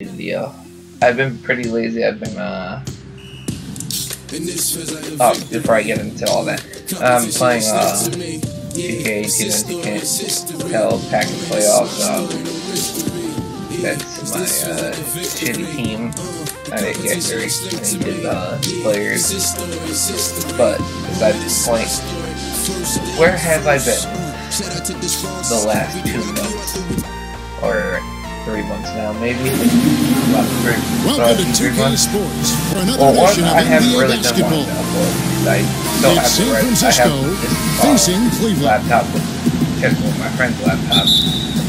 video. I've been pretty lazy. I've been uh. Oh, before I get into all that, I'm playing uh. 2K18 can't tell pack and playoffs. Um, that's my uh, shitty team. I didn't get very good uh, players. But besides this point, where have I been the last two months? Or three months now, maybe? About three, Welcome about to three 2K months? Sports for another Well, one, edition of I haven't NBA really done basketball. one to I still have San right. I Francisco uh, facing Cleveland. laptop with my friend's laptop,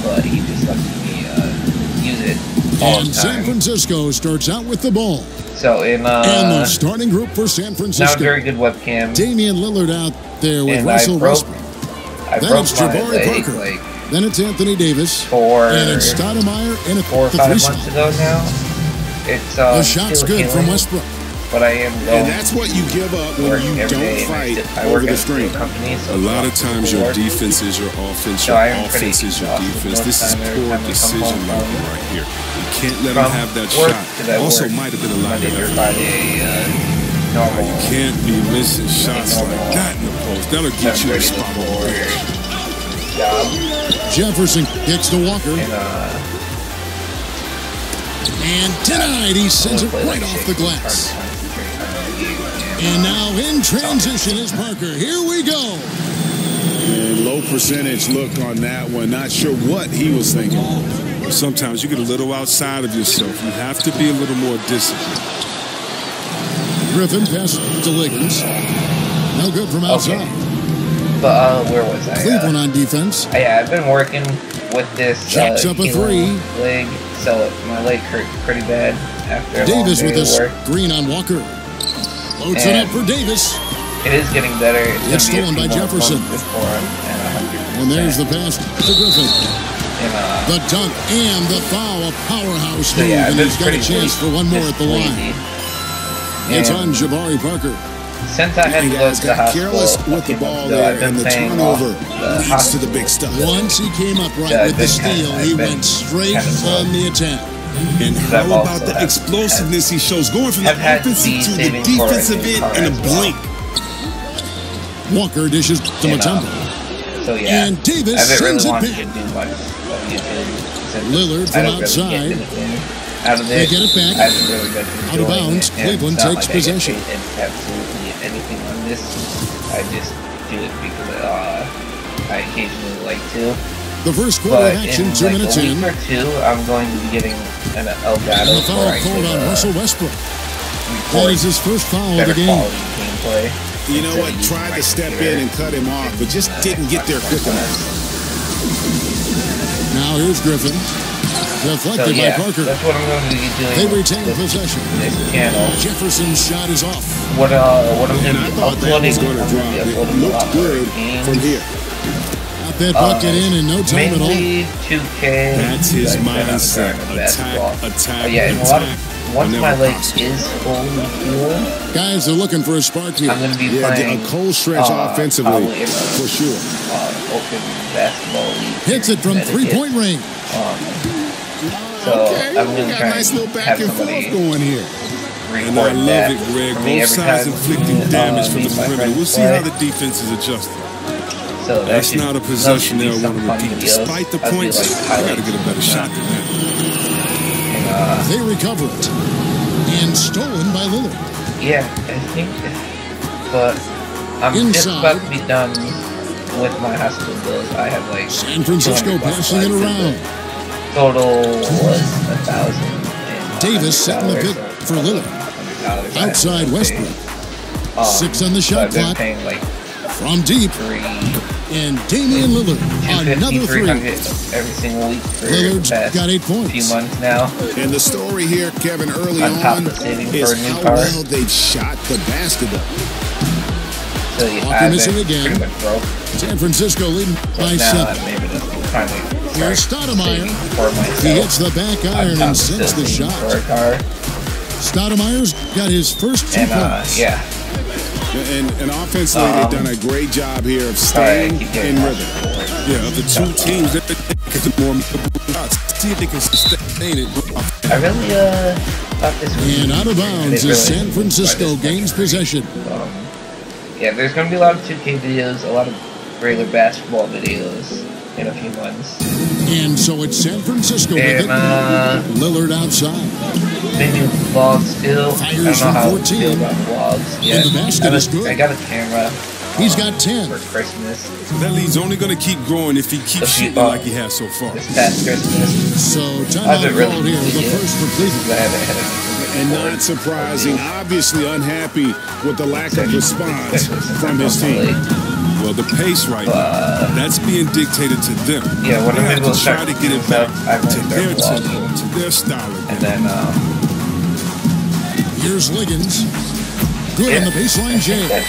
but he just lets me uh, use it all And the San. Francisco starts out with the ball. So in and the uh, starting group for San Francisco, not very good webcam, Damian Lillard out there with and Russell. Westbrook. I broke it's my Jabari leg Parker. like Then it's Anthony Davis. four, And it's Stoudemire in a, four or the five three months spot. ago now. It's uh, The shot's still good from Westbrook. but I am going And that's what you give up when you don't and I fight I over the at screen. company, so A lot of times your defense is your offense, So your I offense is your defense. This is poor time I come decision home making right here. You can't let from them have that shot. Also, might have been a lot of Monday through effort. Friday, normal. You can't be missing shots like that in the post. That'll get you a spot on the before bench. job, Jefferson kicks to Walker. and uh, And tonight he sends it right off the glass. to concentrate on the game, And now in transition is Parker. Here we go. And low percentage look on that one. Not sure what he was thinking. Sometimes you get a little outside of yourself. You have to be a little more disciplined. Griffin passes to Liggins. No good from outside. But uh, where was I? Cleveland Uh, on defense. yeah, I've been working with this Jacks uh, up a three. leg, so my leg hurt pretty bad after Davis with day a of work. screen on Walker. Loads it up for Davis. It is getting better. It's be stolen by Jefferson. months Before I'm at 100%. And there's the pass to Griffin. And, uh, The dunk and the foul. A powerhouse so move, yeah, and he's got a chance lazy- for one more at the line. It's And on Jabari Parker. Since I had And to go to the hospital careless with the ball ago, there, and the turnover the leads to the big stuff. Once he came upright Yeah, with the steal, he went straight on the attack. And how about the explosiveness he shows, going from the I've offensive to the saving for a defensive end car in a blink. Walker dishes to And, uh, So yeah, And Davis I haven't sends really it wanted back. to do much of YouTube since Lillard from really outside. out of They get it back. Really Out of bounds. Cleveland takes like I get possession. Paid Absolutely anything on this. I just do it because uh, I occasionally like to. The first quarter But action, in two like minutes a week in. or two, I'm going to be getting an Elgato And the foul called on uh, Russell Westbrook. That record is his first foul of the game. gameplay. You know instead what? Tried to step in and cut him off, but just didn't get there quick enough. Now here's Griffin. So Deflected yeah, by Parker. that's what I'm going to be doing. They retain possession. this channel. Jefferson's shot is off. What uh, what I'm going to I be that uploading. was going to drop. It uploading a lot looked good from here. Got that bucket in in no time at all. 2K. That's his like, been on the mindset. Attack, attack, Oh, yeah, attack. once my leg is fully healed, Guys are looking for a spark here. I'm going to be Yeah, playing a cold stretch uh, offensively, for sure. uh, open basketball league. Hits it from three-point range. So okay, I'm got a nice little back have and forth somebody going here. And I love that it, Greg. Both sides inflicting uh, damage from the perimeter. We'll see how the defense is adjusted. So that That's not a possession they'll some want to repeat. videos. Despite the points, like I got to get a better shot than that. And, uh, They recover it. And stolen by Lillard. Yeah, I think, but I'm just about to be done with my hospital bills. I have like San Francisco passing it around. Total was a thousand. and Davis setting the $100 pick for Lillard. $100 I have to Outside pay. Westbrook. Um, Six on the shot clock. paying like From deep. three, And Damian Lillard. 250, Another 300 three. every single week for Lillard's the got eight few points. months now. And the story here, Kevin, early On on, of saving for is how car. well they've shot the basketball. So yeah, Walker I've missing been again. much broke. San Francisco leading by now seven. I'm able to finally Here's Stoudemire. saving for myself. He hits the back iron and sends the shot. Stoudemire's got his first two And uh, points. yeah, And, and offensively, Um, they've done a great job here of staying keep getting in rhythm. for. Yeah, of the two teams, they they get more shots. See if they can sustain it. I really uh thought this was And out of bounds really as San Francisco gains possession. Um, yeah, there's gonna be a lot of 2K videos, a lot of regular basketball videos in a few months. And so it's San Francisco with it. uh, Lillard outside. maybe vlogs too. I don't Fires know from how I 14. feel about vlogs yet. the basket I, have a- is good. I got a camera. He's um, got 10. for Christmas. That lead's only going to keep growing if he keeps If he- shooting uh, like he has so far. This past Christmas, So I've timeout been really called here. The first for Cleveland. I haven't had And not surprising, obviously unhappy with the lack of response from his team. Well, the pace right Uh, now, that's being dictated to them. Yeah, when they have to try to get it back to their tempo, to their style And then, um, Here's Liggins. Good yeah. on the baseline jam. That's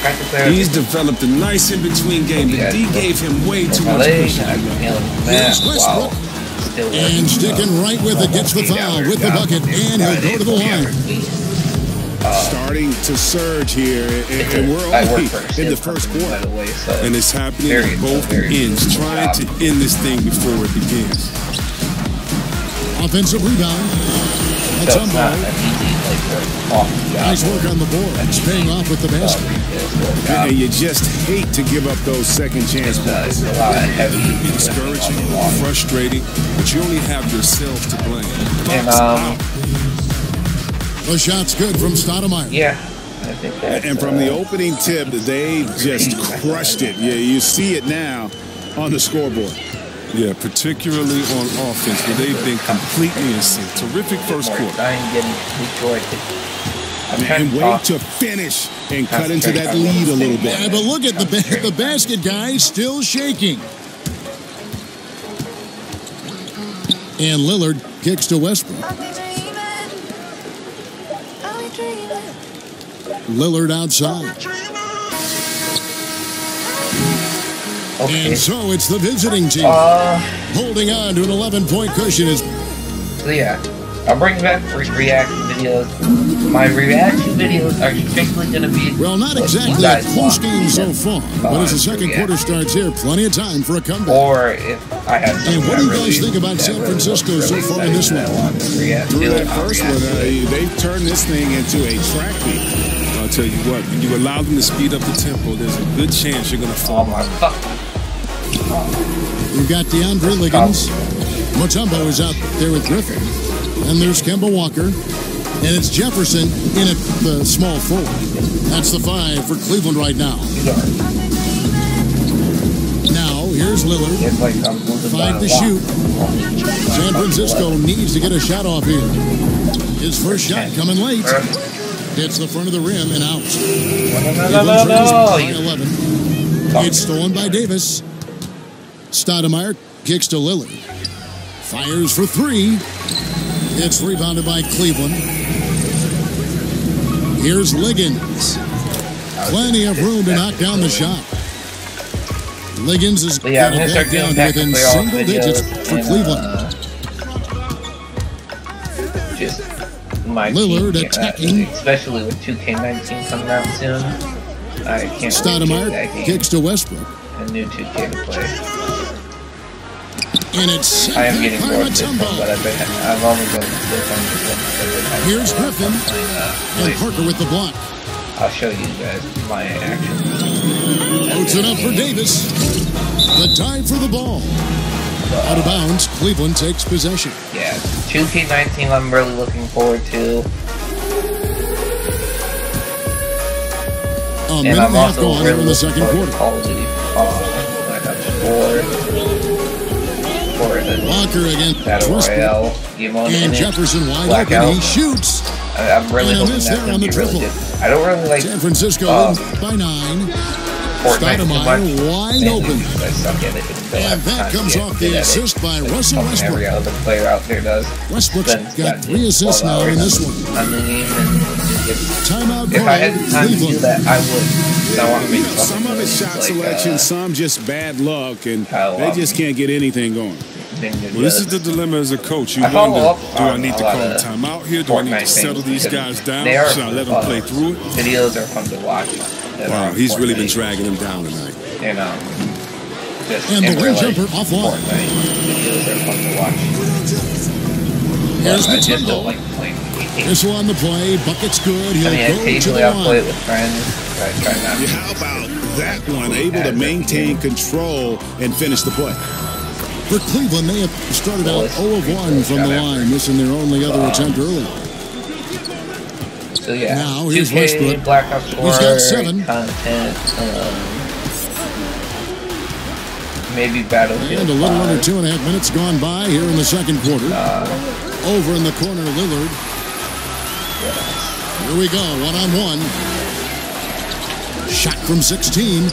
practically everything. He's developed a nice in-between game, but Yeah. D gave him way too much LA, push. and I've been feeling Here's that. Wow. Westbrook. And sticking right with it, gets the foul with the bucket, and he'll go to the line. Starting to surge here, and, and we're only a in the first quarter. The way, so And it's happening at both ends, trying to end this thing before it begins. Offensive rebound. so That's it's not Umbo. an easy like off. Nice work on the board. It's paying off with the basket. And you just hate to give up those second chance points. a lot heavy Discouraging, frustrating, but you only have yourself to blame. And Box um, out. The shot's good from Stoudemire. yeah, I think And from the opening tip, they just crushed it. You, you see it now on the scoreboard. Yeah, particularly on offense, where they've been completely in sync. Terrific first more quarter. time getting Detroit. I'm And wait to finish and cut into that lead a little bit. Yeah, bit. but look at the ba- the basket guy still shaking. And Lillard kicks to Westbrook. I'll be dreaming. I'll be dreaming. Lillard outside. Okay. And so it's the visiting team Uh, holding on to an 11 point cushion. Is so yeah, I'll bring back re- reaction videos. My reaction videos are strictly gonna be well, not exactly a close want. game so far, but as the second yeah. quarter starts here, plenty of time for a comeback. Or if I have And what do you really, guys think about San Francisco looks so far in this one? that I want to react Through that first one, uh, they've turned this thing into a track meet. I'll tell you what, when you allow them to speed up the tempo, there's a good chance you're going to Oh fall. fuck. We've got DeAndre Liggins. Mutombo is out there with Griffin. And there's Kemba Walker. And it's Jefferson in at the small forward. That's the five for Cleveland right now. Now, here's Lillard. Five to shoot. San Francisco needs to get a shot off here. His first shot coming late. Hits the front of the rim and out. No, no, no, no, trails no. by You 11. It's stolen by Davis. Stoudemire kicks to Lillard. Fires for three. It's rebounded by Cleveland. Here's Liggins. Plenty of room to knock down the shot. Liggins is yeah, gonna it back down within to single digits for and, Cleveland. My Lillard team, attacking. uh, especially with 2K19 coming out soon. I can't wait to get Stoudemire kicks to Westbrook. a new 2K to play. And it's I am getting bored of this one, but I've been I've only been this on this one because Here's so much fun Griffin. uh, And Parker with the block. I'll show you guys my action. Puts it up for Davis. The tie for the ball. Out of bounds, Cleveland takes possession. Yeah, 2K19 I'm really looking forward to. A And I'm and also gone here really in the second quarter. to Call of Duty. Uh, I have four, four the Walker against Battle Westbrook. Royale game mode And. Jefferson wide Blackout. open. He shoots. I, I'm really And hoping that's be really good. I don't really like San Francisco wins by nine. Fortnite Stoudemire wide open. I suck at it And have that comes off the assist by Like Russell Westbrook. Every Westbrook. other player out there does. Westbrook's got got three assists now in this one. on the game, if, Timeout if I had the call. time to do that, I would. So I want to You know, some of it's like, shot selection, uh, some just bad luck, and they just can't get anything going. Well, this is the dilemma as a coach. You I wonder, up do I need to call a of timeout here? Do I need to settle these guys down? Should I let them play through it? Videos are fun to watch. Wow, he's really been dragging them down tonight. And um, just And the in rim jumper offline. Fortnite videos are fun to watch. Here's Mutombo. like playing the game. This one on the play. Bucket's good. He'll I mean, go to occasionally the I'll play it line. with friends. but try Yeah, how about that one? Able to maintain control and finish the play. For Cleveland, they have started out Well, 0 of 1 from the got line, missing their only other attempt early. So yeah, Now, here's 2K, Westbrook. Black Ops 4, He's got seven. content, um, maybe Battlefield And a little 5. under two and a half minutes gone by here in the second quarter. Uh, Over in the corner, Lillard. Here we go, one on one. Shot from 16.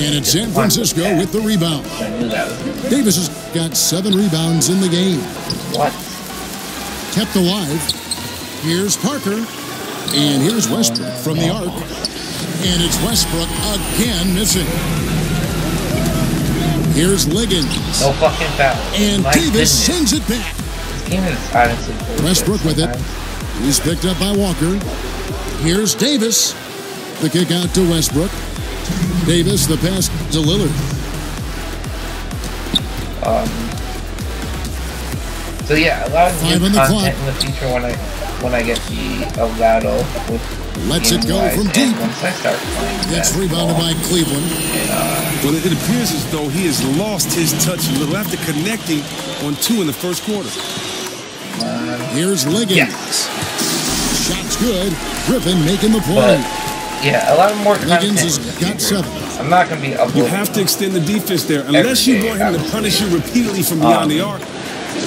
And it's San Francisco with the rebound. I knew that was Davis has got seven rebounds in the game. what? Kept alive. Here's Parker. And here's Westbrook from the arc. And it's Westbrook again missing. Here's Liggins. No fucking foul. And My Davis goodness. sends it back. This game is honestly Westbrook with it. He's picked up by Walker. Here's Davis. The kick out to Westbrook. Davis, the pass to Lillard. Um, so yeah, a lot of new content clock. in the future when I when I get the Elgato with Lets it go from deep. Once I start playing, Gets rebounded by Cleveland. Well, it appears as though he has lost his touch a little after connecting on two in the first quarter. Here's Liggins. Yes, Shot's good. Griffin making the but play. yeah, a lot more content. Liggins has in the got seven. I'm not gonna be up. You have to extend the defense there, unless you want him to punish you repeatedly from beyond the um, arc.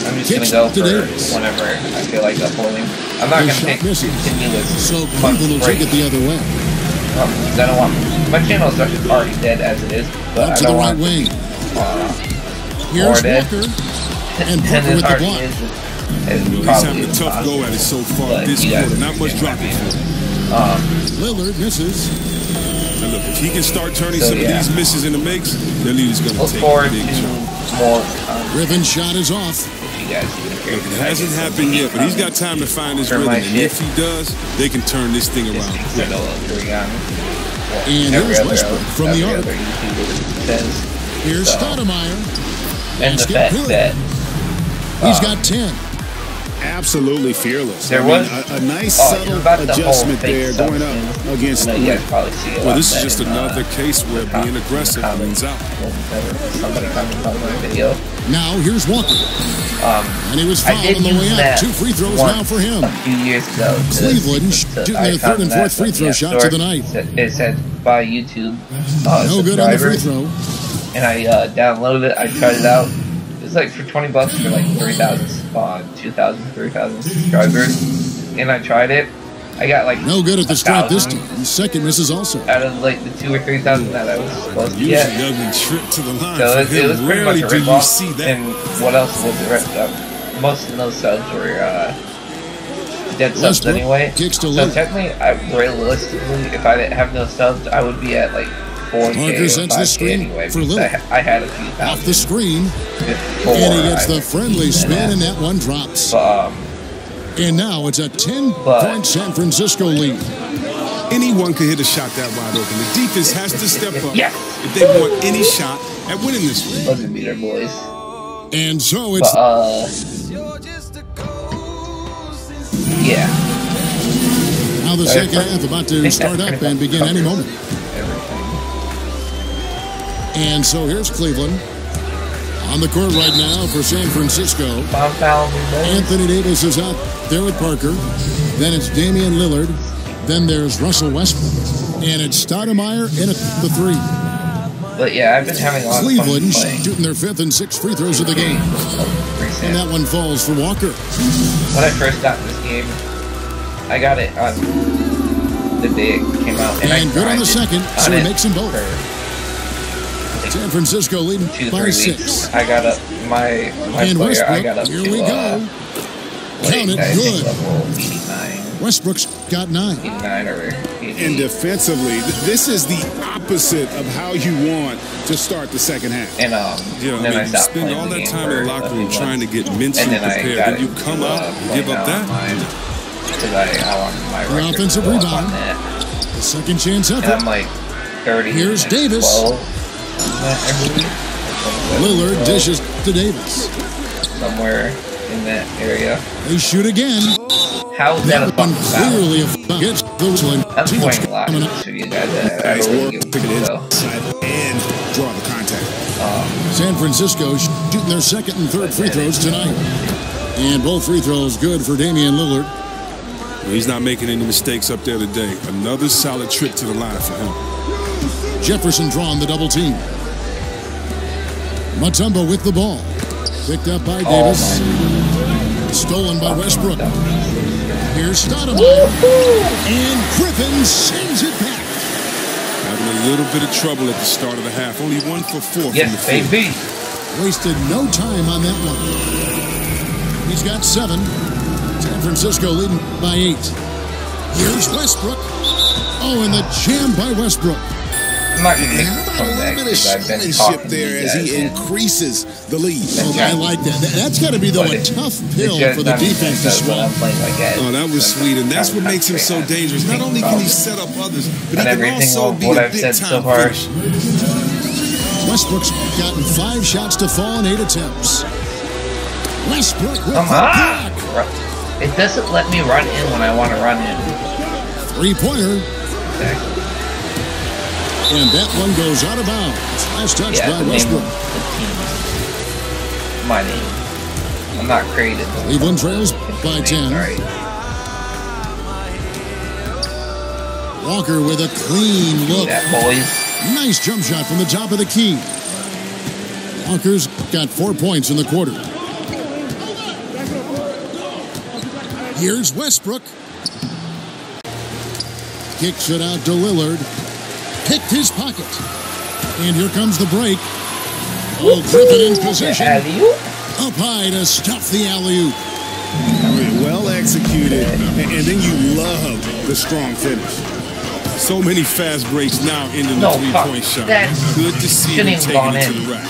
I'm just Kicks gonna go for Davis. whenever I feel like uploading. I'm not His gonna shot take misses. continuous So months Cleveland will break. take it the other way. Um, 'cause I don't want my channel is actually already dead as it is, but Up I to the don't right want wing. uh, Here's More dead. Walker. And and Parker as with the hard block. as it is, He's having a tough go at it so far But this you guys quarter. Not much dropping what I for him. Lillard misses. And look, if he can start turning So, some yeah. of these misses into makes, then he's going to take forward a big to jump. more um, Griffin's shot is off. if you guys Look, it hasn't happened yet, but he's got time to find his For rhythm. And if he does, they can turn this thing around. quick. of Oregon. Well, And here's Westbrook from the arc. other YouTuber says. Here's So, Stoudemire. And the Basket fact good. that He's Uh, got 10. Absolutely fearless. There I mean, was- a, a nice oh, subtle about the adjustment there going up against I know the you guys rim. probably see a Well, this is just another uh, case where being aggressive wins out. Whenever somebody comments on my video. Now here's Walker. Um, And he was fouled on the way out. Two free throws now for him. A few years ago. Cleveland to- shooting their third and fourth free throw shots App of the night. It said- by YouTube. Uh, No good on the free throw. and I uh, downloaded it. I tried it out. It was like for 20 bucks for like 3,000, uh, 2,000, 3,000 subscribers. And I tried it. I got like No good at the a stripe this thousand time. Second misses also. Out of like the two or 3,000 that I was supposed to get. trip to the line. So it, it was pretty Rarely much a do you ripoff. see that. And what else was the rest of? Most of those subs were uh, dead subs Westbrook anyway. So technically, I, realistically, if I didn't have no subs, I would be at like 4K Parker or sends the screen anyway. for Lillard. I, I had a few Off the screen. before. And he gets the friendly spin, and that one drops. But, um, And now it's a 10 But- point San Francisco lead. Anyone could hit a shot that wide open. The defense has to step up Yes. if they want any shot at winning this one. buzzer beater boys. And so it's But uh, yeah, now the second half about to start up and begin any moment. And so here's Cleveland on the court right now for San Francisco. Bomb foul me, boys. Anthony Davis is out there with Parker. Then it's Damian Lillard. Then there's Russell Westbrook. And it's Stoudemire in the three. But yeah, I've been having a lot of Cleveland fun playing. shooting their fifth and sixth free throws of the game. And that one falls for Walker. when I first got this game, I got it on the day it came out, and, I And good on the second, so he makes them both. For San Francisco leading two, by three six. weeks. I got up my my And player. I Westbrook, got up here to we uh, go. like, Count it, good. level Westbrook's got nine. 89 or 88. And defensively, this is the opposite of how you want to start the second half. And um, Yeah, then I I mean, you spend all that time in the locker room trying to get mentally then I prepared. got Then you come to, out uh, and give up that. I, I want my The offensive to go up rebound. The second chance And effort. I'm like 30. Here's Davis. 12, I believe. Lillard dishes to Davis. Somewhere in that area. They shoot again. How is that a That one foul? clearly a foul. Gets the whistling. I'm See playing a lot coming up. you guys. I, I really give Pick it it and draw the contact. Um, San Francisco shooting their second and third free throws tonight. And both free throws good for Damian Lillard. He's not making any mistakes up there today. Another solid trip to the line for him. Jefferson drawn the double team. Mutombo with the ball. Picked up by Oh, Davis. Stolen by Westbrook. Here's Stoudemire. And Griffin sends it back. Having a little bit of trouble at the start of the half. Only one for four from the Yes, field. baby. Wasted no time on that one. He's got seven. San Francisco leading by eight. Here's Westbrook. Oh, and the jam by Westbrook. I'm not a about a comeback little bit of showmanship there as he increases the lead? Oh, I like that. That- That's got to be, though, a tough pill for the defense to swallow. I'm playing like that. Oh, that was sweet, and that's what makes him so dangerous. Not only can he set up others, but he can also be a I've big said time so finish. Westbrook's gotten five shots to fall in eight attempts. Westbrook with Come the on! It doesn't let me run in when I want to run in. Three-pointer. Okay. And that one goes out of bounds. Last touch Yeah, by Westbrook. of the team. My name. I'm not creative. Cleveland trails by 10. Alright. Walker with a clean look. That. Nice jump shot from the top of the key. Walker's got four points in the quarter. Here's Westbrook. Kicks it out to Lillard. Picked his pocket. And here comes the break. Oh, Griffin in position. Alley-oop. Up high to stuff the alley-oop. Well executed, and, and then you love the strong finish. So many fast breaks now ending No, the three-point shot. That's- Good to see him even taking gone it to the rack.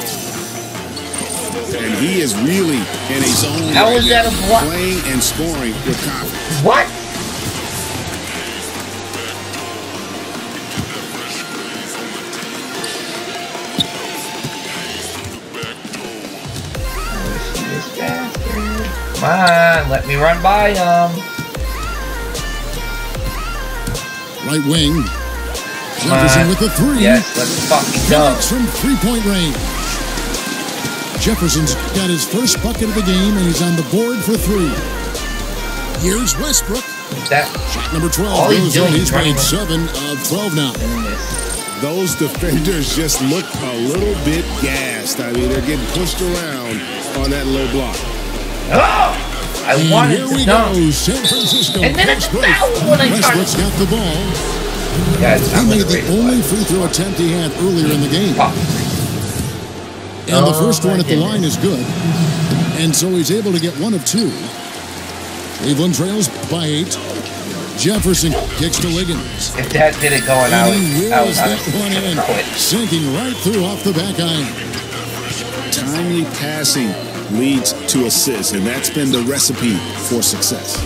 And he is really in a zone How right is that a block? playing and scoring with confidence. What? Come on, let me run by him. Right wing. Jefferson on. with the three. Yes, let's fucking go. From three-point range. Jefferson's got his first bucket of the game, and he's on the board for three. Here's Westbrook. That Shot number 12 All he's doing He's is made seven of 12 now. Those defenders just look a little bit gassed. I mean, they're getting pushed around on that low block. Oh! I And wanted here to we dunk. go. San Francisco. And then it's foul when I tried- got the ball. Guys, He I'm made the only the free throw attempt he had earlier in the game. Fuck. And the Oh, first one at the line is good. And so he's able to get one of two. Cleveland trails by eight. Jefferson kicks to Wiggins. If that didn't go in, I And he was, I was that one in, sinking right through off the back iron. Timely passing leads to assists, and that's been the recipe for success.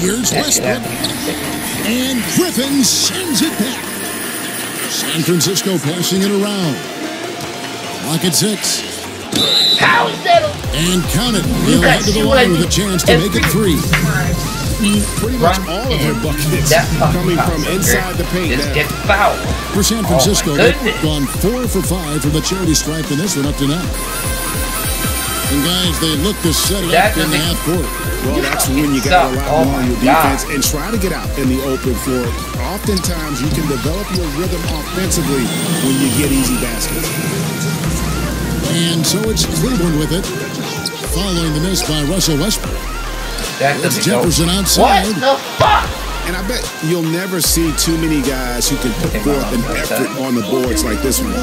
Here's Westbrook, and Griffin sends it back. San Francisco passing it around. Clock at six, How is that? and count it. He'll head to the line with a chance to make it three. Pretty much all of their buckets coming from inside the paint Just get fouled. For San Oh, Francisco, they've gone four for five from the charity stripe in this one up to now. And guys, they look to set it That up in the doesn't- half court. Well, that's when you got to Suck. rely Oh more on my your God. defense and try to get out in the open floor. Oftentimes, you can develop your rhythm offensively when you get easy baskets. And so it's Cleveland with it, following the miss by Russell Westbrook. That It's doesn't go. Jefferson outside. What the fuck? And I bet you'll never see too many guys who can put forth an effort on the boards like this one.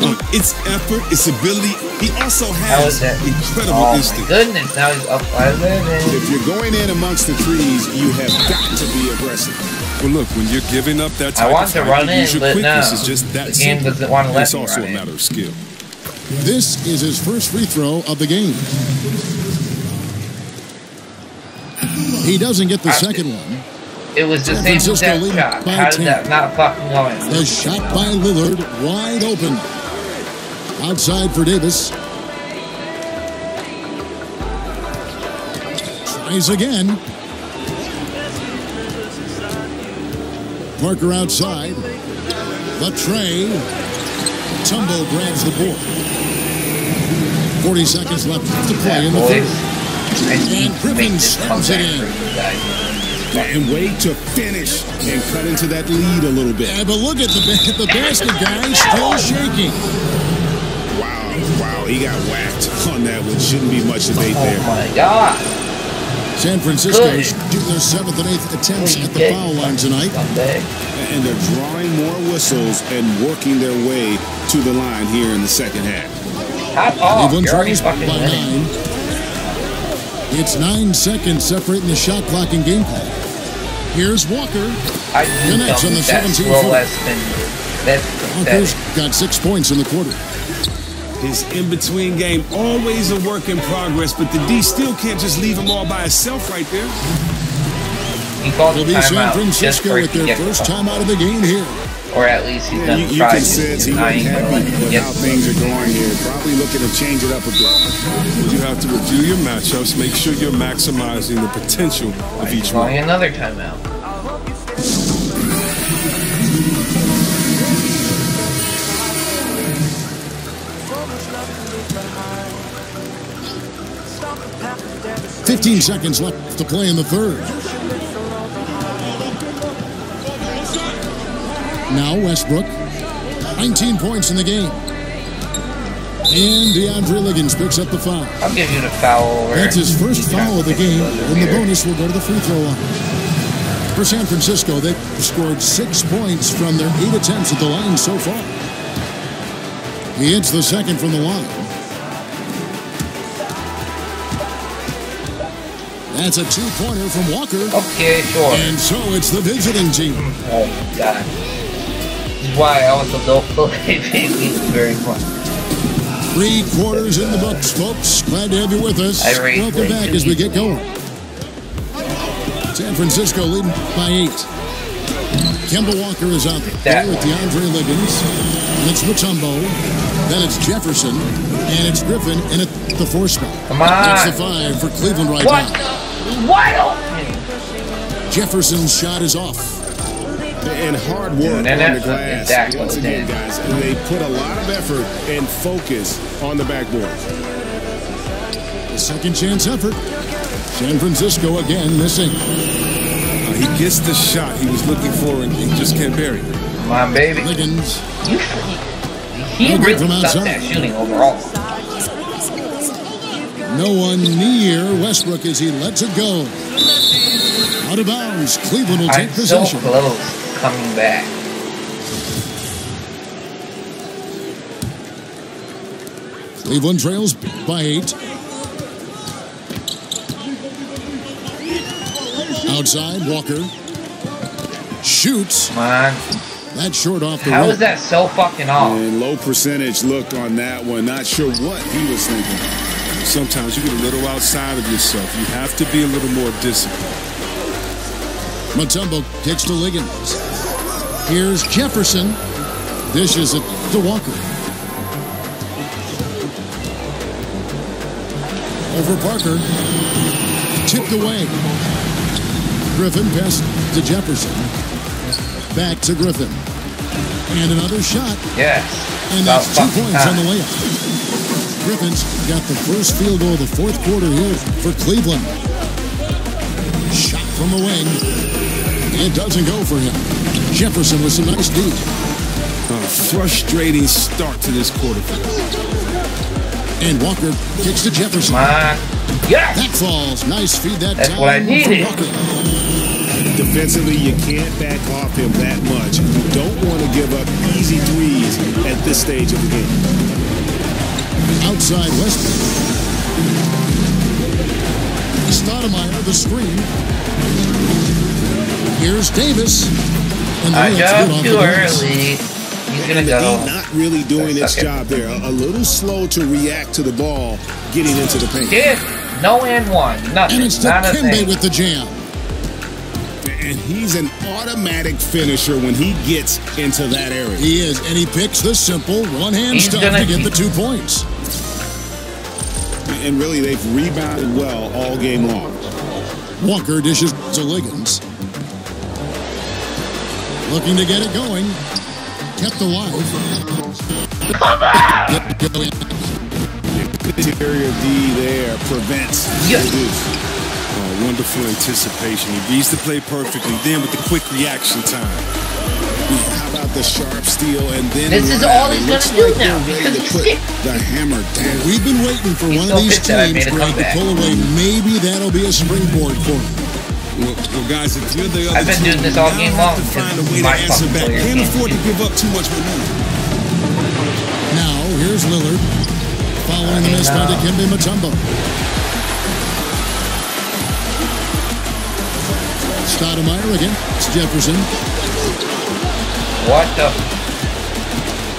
Look, it's effort, it's ability. He also has that? incredible Oh instinct. goodness! Now he's up by eleven. If you're going in amongst the trees, you have got to be aggressive. Well, look, when you're giving up that I type want of to run in, use your but quickness. no. It's just that The game simple. doesn't wanna let It's also a in. matter of skill. This is his first free throw of the game. He doesn't get the I- second one. It was the San same Francisco shot. by How 10. did that not fucking go in? The shot by Lillard, wide open. Outside for Davis. Tries again. Parker outside. The tray. Tumbo grabs the board. 40 seconds left to play in the boys. third. I And to Griffin slams it in. for you guys. And wait to finish and cut into that lead a little bit. Yeah, but look at the ba- the basket guy still shaking. He got whacked on that one. Shouldn't be much debate Oh there. my god. San Francisco Good. is shooting their seventh and eighth attempts What are you at the foul line tonight. And they're drawing more whistles and working their way to the line here in the second half. Hop off. Cleveland trails by winning. nine. It's nine seconds separating the shot clock and game clock. Here's Walker. I do Connects on the that's 17 slow foot. less than that's Walker's got six points in the quarter. His in-between game always a work in progress, but the D still can't just leave him all by himself right there. He called It'll the be San Francisco with to their first the time out of the game here. Or at least he's Yeah, gonna you, you can to. sense he I ain't ain't gonna let happy with how things are going here. Probably looking to change it up a bit. Well, you have to review your matchups, make sure you're maximizing the potential of each Calling one. another timeout. Fifteen seconds left to play in the third. Now Westbrook, 19 points in the game. And DeAndre Liggins picks up the foul. I'm giving you the foul. That's his first foul of the game, and the bonus will go to the free throw line. For San Francisco, they've scored six points from their eight attempts at the line so far. He hits the second from the line. That's a two-pointer from Walker. Okay, sure. And so it's the visiting team. Oh my god. This is why I also don't play baby very much. Three quarters in the books, folks. Glad to have you with us. I Welcome back as we get going. San Francisco leading by eight. Kemba Walker is out there with. DeAndre Liggins. And it's Mutombo. Then it's Jefferson. And it's Griffin in at the four spot. Come on. That's the five for Cleveland right What? now. The- Wide open! Jefferson's shot is off. And hard work and on the what glass. Zach Once again, in. guys, they put a lot of effort and focus on the backboard. The second chance effort. San Francisco again missing. Uh, he gets the shot he was looking for, and he just can't bury it. Come on, baby. Liggins. You, he No good really from sucks outside. at shooting overall. No one near Westbrook as he lets it go. Out of bounds. Cleveland will take I'm so possession. close coming back. Cleveland trails by eight. Outside, Walker shoots. Come on. That's short off the How rim. is that so fucking off? And low percentage look on that one. Not sure what he was thinking. Sometimes you get a little outside of yourself. You have to be a little more disciplined. Mutombo kicks to Liggins. Here's Jefferson. Dishes it to Walker. Over Parker. Tipped away. Griffin pass to Jefferson. Back to Griffin. And another shot. Yes. And About that's two fucking points on the time. layup. Griffin's got the first field goal of the fourth quarter here for Cleveland. Shot from the wing. It doesn't go for him. Jefferson with some nice deep. A frustrating start to this quarter. And Walker kicks to Jefferson. Come. Yes! That falls. Nice feed that That's time what I needed. Defensively, you can't back off him that much. You don't want to give up easy threes at this stage of the game. Outside Westbrook. Stoudemire, the screen. Here's Davis. And I layup's good jumped off the too early. He's gonna go. Not really doing its job there. A, a little slow to react to the ball getting into the paint. Did no and one. Nothing. And it's Not with the jam. And he's an automatic finisher when he gets into that area. He is, and he picks the simple one-hand stuff to get the two points. And really, they've rebounded well all game long. Walker dishes to Liggins. Looking to get it going. Kept alive. Interior D there prevents Yes. Oh, wonderful anticipation. He reads the play perfectly. Then with the quick reaction time. How about the sharp steel and then This is all he's gonna do like now, because he's sick. the hammer down. We've been waiting for He's one so of these pissed that I teams, to pull away. Maybe that'll be a springboard for him. Well, well, guys, if you're the other I've been team, doing this all game have long to find a way to answer back. Can't afford to give up too much momentum. Now, here's Lillard. Following the miss by. Dikembe Mutombo. Stoudemire against Jefferson. What the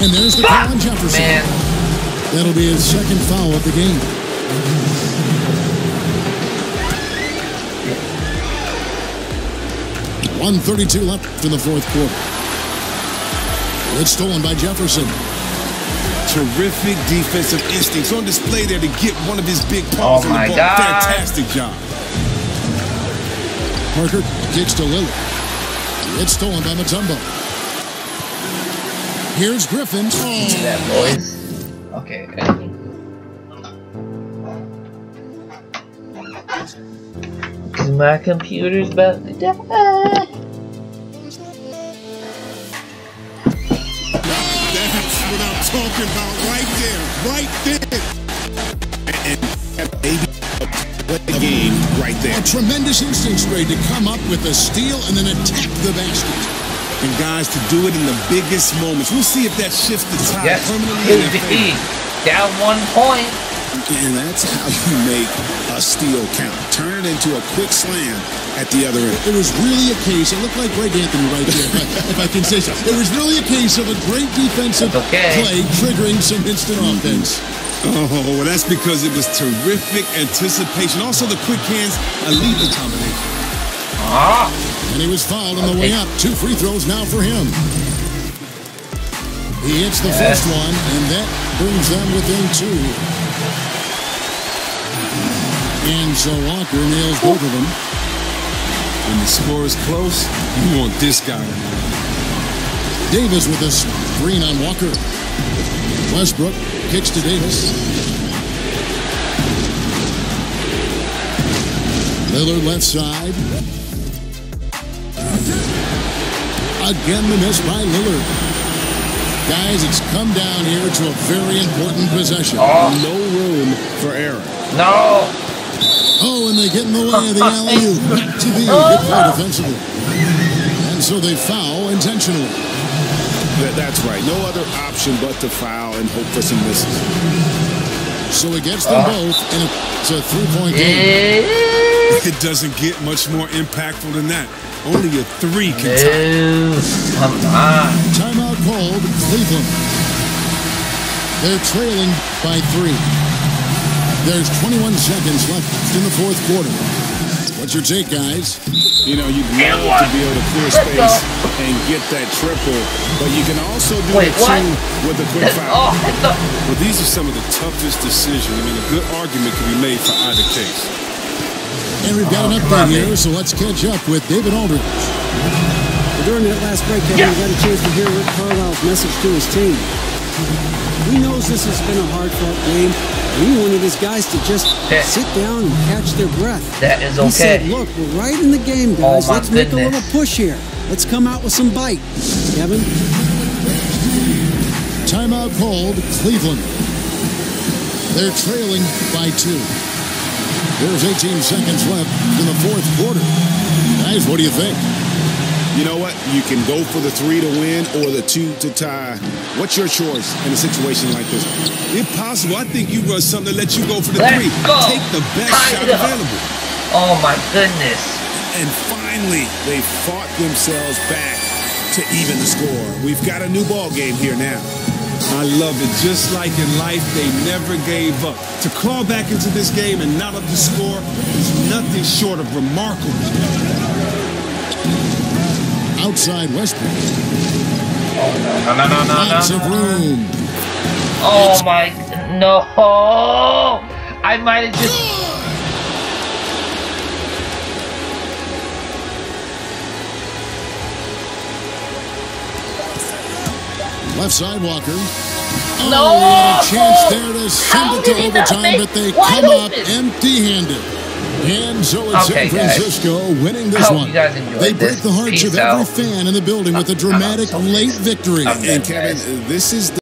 And there's the fuck, call Jefferson. man? That'll be his second foul of the game. One thirty-two left in the fourth quarter. It's stolen by Jefferson. Terrific defensive instincts on display there to get one of his big paws Oh on the ball. God. Fantastic job. Parker kicks to Lillard. It's stolen by Mutombo. Here's Griffin. Oh, that boys. Okay. Cause my computer's about to die. That's what I'm talking about right there, right there. And, and maybe a game right there. a tremendous instincts grade to come up with a steal and then attack the basket. And guys, to do it in the biggest moments. We'll see if that shifts the tide Yes. permanently in their favor. Down one point. And that's how you make a steal count. Turn it into a quick slam at the other end. It was really a case, it looked like Greg Anthony right there, but if I can say so. It was really a case of a great defensive okay. play triggering some instant offense. Oh, well, that's because it was terrific anticipation. Also, the quick hands, a lethal combination. Ah, And he was fouled on the way up. Two free throws now for him. He hits the first one, and that brings them within two. And so Walker nails both of them. When the score is close, you want this guy. Davis with a screen on Walker. Westbrook kicks to Davis. Lillard left side. Again the miss by Lillard. Guys, it's come down here to a very important possession. oh, No room for error. no. Oh, and they get in the way of the alley-oop. Back to the good play defensively. And so they foul intentionally. That- That's right. No other option but to foul and hope for some misses. So he gets them uh. both, and it's a three-point game. It doesn't get much more impactful than that. Only a three can tie. No. Come on. Timeout called Cleveland. They're trailing by three. There's 21 seconds left in the fourth quarter. What's your take, guys? You know, you'd And love to be able to clear Let's space and get that triple, but you can also do Wait, it what? too with a quick Oh, foul. hit the. Well, these are some of the toughest decisions. I mean, a good argument can be made for either case. And we've got an oh, update here, so let's catch up with David Aldridge. During that last break, Kevin, Yeah. we got a chance to hear Rick Carlisle's message to his team. He knows this has been a hard-fought game. and He wanted his guys to just Yeah. sit down and catch their breath. That is okay. He said, "Look, we're right in the game, Oh, guys. my Let's make a little push here. Let's come out with some bite." Kevin, Timeout called Cleveland. They're trailing by two. There's 18 seconds left in the fourth quarter. Guys, what do you think? You know what? You can go for the three to win or the two to tie. What's your choice in a situation like this? Impossible. I think you run something to let you go for the Let's three. go. Take the best Tie shot up. available. Oh my goodness. And finally, they fought themselves back to even the score. We've got a new ball game here now. I love it. Just like in life, they never gave up. To claw back into this game and not up the score is nothing short of remarkable. Outside Westbrook. Oh, No, no, no, no, Lots no. of room. Oh my. No. I might have just. Left side Walker. Oh, No! he had a chance there to send How it to overtime, but they come up empty-handed. And so it's Okay, San guys. Francisco winning this Hope one. you guys enjoyed they break this. the hearts Peace of every out. fan in the building with a I'm dramatic so late victory. I'm And Kevin, guys. this is